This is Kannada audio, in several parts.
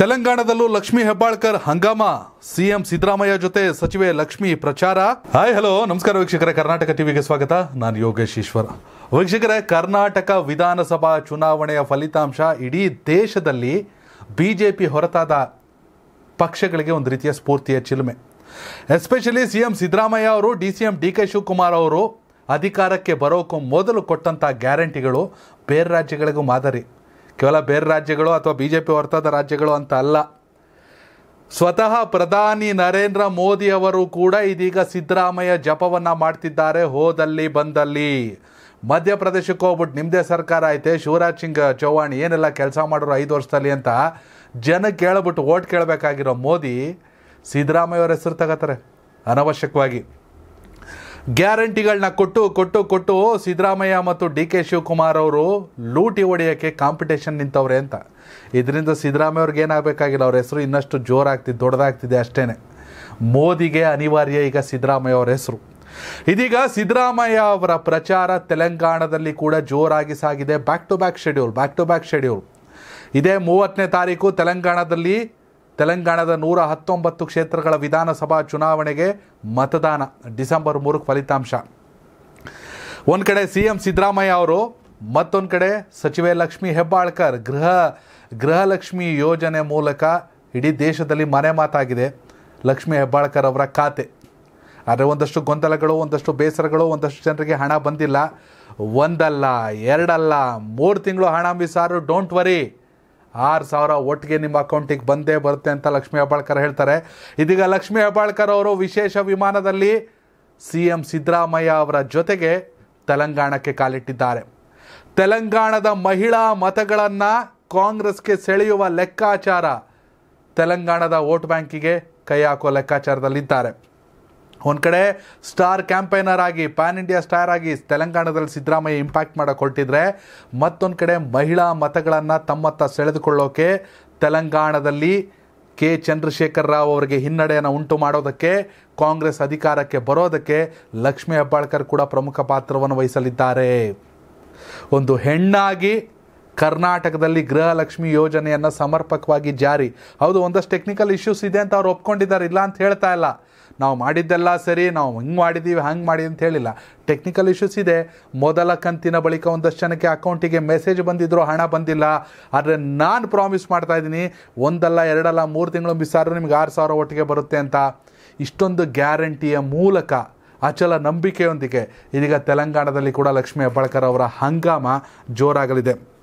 ತೆಲಂಗಾಣದಲ್ಲೂ ಲಕ್ಷ್ಮಿ ಹೆಬ್ಬಾಳ್ಕರ್ ಹಂಗಾಮ. ಸಿಎಂ ಸಿದ್ದರಾಮಯ್ಯ ಜೊತೆ ಸಚಿವೆ ಲಕ್ಷ್ಮಿ ಪ್ರಚಾರ. Hi, hello. ನಮಸ್ಕಾರ ವೀಕ್ಷಕರೇ, ಕರ್ನಾಟಕ ಟಿವಿಗೆ ಸ್ವಾಗತ. ನಾನು ಯೋಗೇಶ್ ಈಶ್ವರ. ವೀಕ್ಷಕರೇ, ಕರ್ನಾಟಕ ವಿಧಾನಸಭಾ ಚುನಾವಣೆಯ ಫಲಿತಾಂಶ ಇಡೀ ದೇಶದಲ್ಲಿ ಬಿಜೆಪಿ ಹೊರತಾದ ಪಕ್ಷಗಳಿಗೆ ಒಂದು ರೀತಿಯ ಸ್ಫೂರ್ತಿಯ ಚಿಲುಮೆ. ಎಸ್ಪೆಷಲಿ ಸಿ ಎಂ ಸಿದ್ದರಾಮಯ್ಯ ಅವರು, D C M D K Shivakumar ಅವರು ಅಧಿಕಾರಕ್ಕೆ ಬರೋಕ್ಕೂ ಮೊದಲು ಕೊಟ್ಟಂಥ ಗ್ಯಾರಂಟಿಗಳು ಬೇರೆ ರಾಜ್ಯಗಳಿಗೂ ಮಾದರಿ. ಕೇವಲ ಬೇರೆ ರಾಜ್ಯಗಳು ಅಥವಾ ಬಿ ಜೆ ಪಿ ಹೊರತಾದ ರಾಜ್ಯಗಳು ಅಂತ ಅಲ್ಲ. ಸ್ವತಃ ಪ್ರಧಾನಿ ನರೇಂದ್ರ ಮೋದಿ ಅವರು ಕೂಡ ಇದೀಗ ಸಿದ್ದರಾಮಯ್ಯ ಜಪವನ್ನ ಮಾಡ್ತಿದ್ದಾರೆ ಹೋದಲ್ಲಿ ಬಂದಲ್ಲಿ. ಮಧ್ಯಪ್ರದೇಶಕ್ಕೆ ಹೋಗ್ಬಿಟ್ಟು ನಿಮ್ಮದೇ ಸರ್ಕಾರ ಐತೆ, ಶಿವರಾಜ್ ಸಿಂಗ್ ಚೌಹಾಣ್ ಏನೆಲ್ಲ ಕೆಲಸ ಮಾಡೋರು ಐದು ವರ್ಷದಲ್ಲಿ ಅಂತ ಜನಕ್ಕೆ ಕೇಳ್ಬಿಟ್ಟು ಓಟ್ ಕೇಳಬೇಕಾಗಿರೋ ಮೋದಿ ಸಿದ್ದರಾಮಯ್ಯ ಅವ್ರ ಹೆಸರು ತಗೋತಾರೆ, ಅನವಶ್ಯಕವಾಗಿ. ಗ್ಯಾರಂಟಿಗಳನ್ನ ಕೊಟ್ಟು ಕೊಟ್ಟು ಕೊಟ್ಟು ಸಿದ್ದರಾಮಯ್ಯ ಮತ್ತು ಡಿ ಕೆ ಶಿವಕುಮಾರ್ ಅವರು ಲೂಟಿ ಹೊಡೆಯೋಕ್ಕೆ ಕಾಂಪಿಟೇಷನ್ ನಿಂತವ್ರೆ ಅಂತ. ಇದರಿಂದ ಸಿದ್ದರಾಮಯ್ಯ ಅವ್ರಿಗೆ ಏನಾಗಬೇಕಾಗಿಲ್ಲ, ಅವ್ರ ಹೆಸರು ಇನ್ನಷ್ಟು ಜೋರಾಗ್ತಿದೆ ದೊಡ್ಡದಾಗ್ತಿದೆ ಅಷ್ಟೇ ಮೋದಿಗೆ ಅನಿವಾರ್ಯ ಈಗ ಸಿದ್ದರಾಮಯ್ಯ ಅವರ ಹೆಸರು. ಇದೀಗ ಸಿದ್ದರಾಮಯ್ಯ ಅವರ ಪ್ರಚಾರ ತೆಲಂಗಾಣದಲ್ಲಿ ಕೂಡ ಜೋರಾಗಿ ಸಾಗಿದೆ. Back to back schedule back to back schedule ಇದೇ ಮೂವತ್ತನೇ ತಾರೀಕು, ತೆಲಂಗಾಣದಲ್ಲಿ ತೆಲಂಗಾಣದ ನೂರ ಹತ್ತೊಂಬತ್ತು ಕ್ಷೇತ್ರಗಳ ವಿಧಾನಸಭಾ ಚುನಾವಣೆಗೆ ಮತದಾನ ಡಿಸೆಂಬರ್ ಮೂರಕ್ಕೆ ಫಲಿತಾಂಶ. ಒಂದು ಕಡೆ ಸಿ ಎಂ ಸಿದ್ದರಾಮಯ್ಯ ಅವರು, ಮತ್ತೊಂದು ಕಡೆ ಸಚಿವೆ ಲಕ್ಷ್ಮಿ ಹೆಬ್ಬಾಳ್ಕರ್ ಗೃಹ, ಗೃಹಲಕ್ಷ್ಮಿ ಯೋಜನೆ ಮೂಲಕ ಇಡೀ ದೇಶದಲ್ಲಿ ಮನೆ ಮಾತಾಗಿದೆ ಲಕ್ಷ್ಮಿ ಹೆಬ್ಬಾಳ್ಕರ್ ಅವರ ಖಾತೆ. ಆದರೆ ಒಂದಷ್ಟು ಗೊಂದಲಗಳು, ಒಂದಷ್ಟು ಬೇಸರಗಳು, ಒಂದಷ್ಟು ಜನರಿಗೆ ಹಣ ಬಂದಿಲ್ಲ. ಒಂದಲ್ಲ, ಎರಡಲ್ಲ, ಮೂರು ತಿಂಗಳು ಹಣ ಬಿಸಾರು ಡೋಂಟ್ ವರಿ ಆರು ಸಾವಿರ ಒಟ್ಟಿಗೆ ನಿಮ್ಮ ಅಕೌಂಟಿಗೆ ಬಂದೇ ಬರುತ್ತೆ ಅಂತ ಲಕ್ಷ್ಮೀ ಹೆಬ್ಬಾಳ್ಕರ್ ಹೇಳ್ತಾರೆ. ಇದೀಗ ಲಕ್ಷ್ಮೀ ಹೆಬ್ಬಾಳ್ಕರ್ ಅವರು ವಿಶೇಷ ವಿಮಾನದಲ್ಲಿ ಸಿ ಎಂ ಸಿದ್ದರಾಮಯ್ಯ ಅವರ ಜೊತೆಗೆ ತೆಲಂಗಾಣಕ್ಕೆ ಕಾಲಿಟ್ಟಿದ್ದಾರೆ. ತೆಲಂಗಾಣದ ಮಹಿಳಾ ಮತಗಳನ್ನು ಕಾಂಗ್ರೆಸ್ಗೆ ಸೆಳೆಯುವ ಲೆಕ್ಕಾಚಾರ ತೆಲಂಗಾಣದ ವೋಟ್ ಬ್ಯಾಂಕಿಗೆ ಕೈ ಹಾಕೋ ಲೆಕ್ಕಾಚಾರದಲ್ಲಿದ್ದಾರೆ. ಒಂದು ಕಡೆ ಸ್ಟಾರ್ ಕ್ಯಾಂಪೈನರ್ ಆಗಿ, ಪ್ಯಾನ್ ಇಂಡಿಯಾ ಸ್ಟಾರ್ ಆಗಿ ತೆಲಂಗಾಣದಲ್ಲಿ ಸಿದ್ದರಾಮಯ್ಯ ಇಂಪ್ಯಾಕ್ಟ್ ಮಾಡೋಕೆ ಹೊರಟಿದ್ರೆ, ಮತ್ತೊಂದು ಕಡೆ ಮಹಿಳಾ ಮತಗಳನ್ನು ತಮ್ಮತ್ತ ಸೆಳೆದುಕೊಳ್ಳೋಕೆ ತೆಲಂಗಾಣದಲ್ಲಿ ಕೆ. ಚಂದ್ರಶೇಖರ್ ರಾವ್ ಅವರಿಗೆ ಹಿನ್ನಡೆಯನ್ನು ಉಂಟು ಮಾಡೋದಕ್ಕೆ, ಕಾಂಗ್ರೆಸ್ ಅಧಿಕಾರಕ್ಕೆ ಬರೋದಕ್ಕೆ ಲಕ್ಷ್ಮೀ ಹೆಬ್ಬಾಳ್ಕರ್ ಕೂಡ ಪ್ರಮುಖ ಪಾತ್ರವನ್ನು ವಹಿಸಲಿದ್ದಾರೆ. ಒಂದು ಹೆಣ್ಣಾಗಿ ಕರ್ನಾಟಕದಲ್ಲಿ ಗೃಹಲಕ್ಷ್ಮಿ ಯೋಜನೆಯನ್ನು ಸಮರ್ಪಕವಾಗಿ ಜಾರಿ. ಹೌದು, ಒಂದಷ್ಟು ಟೆಕ್ನಿಕಲ್ ಇಶ್ಯೂಸ್ ಇದೆ ಅಂತ ಅವ್ರು ಒಪ್ಕೊಂಡಿದ್ದಾರೆ. ಇಲ್ಲ ಅಂತ ಹೇಳ್ತಾ ಇಲ್ಲ. ನಾವು ಮಾಡಿದ್ದೆಲ್ಲ ಸರಿ, ನಾವು ಹಿಂಗೆ ಮಾಡಿದ್ದೀವಿ ಹಂಗೆ ಮಾಡಿ ಅಂತ ಹೇಳಿಲ್ಲ. ಟೆಕ್ನಿಕಲ್ ಇಶ್ಯೂಸ್ ಇದೆ. ಮೊದಲ ಕಂತಿನ ಬಳಿಕ ಒಂದಷ್ಟು ಜನಕ್ಕೆ ಅಕೌಂಟಿಗೆ ಮೆಸೇಜ್ ಬಂದಿದ್ರು, ಹಣ ಬಂದಿಲ್ಲ. ಆದರೆ ನಾನು ಪ್ರಾಮಿಸ್ ಮಾಡ್ತಾ ಇದ್ದೀನಿ, ಒಂದಲ್ಲ, ಎರಡಲ್ಲ, ಮೂರು ತಿಂಗಳು ಆದರೂ ನಿಮ್ಗೆ ಆರು ಸಾವಿರ ಒಟ್ಟಿಗೆ ಬರುತ್ತೆ ಅಂತ. ಇಷ್ಟೊಂದು ಗ್ಯಾರಂಟಿಯ ಮೂಲಕ, ಅಚಲ ನಂಬಿಕೆಯೊಂದಿಗೆ, ಇದೀಗ ತೆಲಂಗಾಣದಲ್ಲಿ ಕೂಡ ಲಕ್ಷ್ಮೀ ಹೆಬ್ಬಾಳ್ಕರ್ ಅವರ ಹಂಗಾಮ ಜೋರಾಗಲಿದೆ.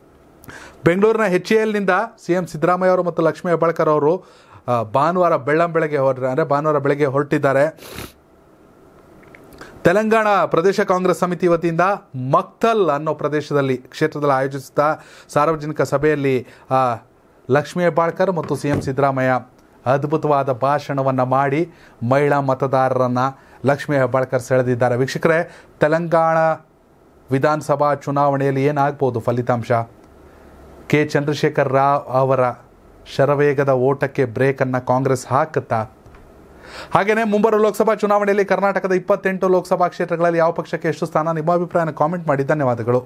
ಬೆಂಗಳೂರಿನ ಎಚ್ ಎ ಎಲ್ನಿಂದ ಸಿ ಎಂ ಸಿದ್ದರಾಮಯ್ಯ ಅವರು ಮತ್ತು ಲಕ್ಷ್ಮೀ ಹೆಬ್ಬಾಳ್ಕರ್ ಅವರು ಭಾನುವಾರ ಬೆಳ್ಳಂ ಬೆಳಗ್ಗೆ ಹೊರ, ಅಂದರೆ ಭಾನುವಾರ ಬೆಳಗ್ಗೆ ಹೊರಟಿದ್ದಾರೆ. ತೆಲಂಗಾಣ ಪ್ರದೇಶ ಕಾಂಗ್ರೆಸ್ ಸಮಿತಿ ವತಿಯಿಂದ ಮಕ್ತಲ್ ಅನ್ನೋ ಪ್ರದೇಶದಲ್ಲಿ, ಕ್ಷೇತ್ರದಲ್ಲಿ ಆಯೋಜಿಸಿದ ಸಾರ್ವಜನಿಕ ಸಭೆಯಲ್ಲಿ ಲಕ್ಷ್ಮೀ ಹೆಬ್ಬಾಳ್ಕರ್ ಮತ್ತು ಸಿ ಎಂ ಸಿದ್ದರಾಮಯ್ಯ ಅದ್ಭುತವಾದ ಭಾಷಣವನ್ನು ಮಾಡಿ ಮಹಿಳಾ ಮತದಾರರನ್ನು ಲಕ್ಷ್ಮೀ ಹೆಬ್ಬಾಳ್ಕರ್ ಸೆಳೆದಿದ್ದಾರೆ. ವೀಕ್ಷಕರೇ, ತೆಲಂಗಾಣ ವಿಧಾನಸಭಾ ಚುನಾವಣೆಯಲ್ಲಿ ಏನಾಗ್ಬೋದು ಫಲಿತಾಂಶ? ಕೆ ಚಂದ್ರಶೇಖರ್ ರಾವ್ ಅವರ ಶರವೇಗದ ಓಟಕ್ಕೆ ಬ್ರೇಕನ್ನು ಕಾಂಗ್ರೆಸ್ ಹಾಕುತ್ತಾ? ಹಾಗೆಯೇ ಮುಂಬರುವ ಲೋಕಸಭಾ ಚುನಾವಣೆಯಲ್ಲಿ ಕರ್ನಾಟಕದ ಇಪ್ಪತ್ತೆಂಟು ಲೋಕಸಭಾ ಕ್ಷೇತ್ರಗಳಲ್ಲಿ ಯಾವ ಪಕ್ಷಕ್ಕೆ ಎಷ್ಟು ಸ್ಥಾನ, ನಿಮ್ಮ ಅಭಿಪ್ರಾಯನ ಕಾಮೆಂಟ್ ಮಾಡಿ. ಧನ್ಯವಾದಗಳು.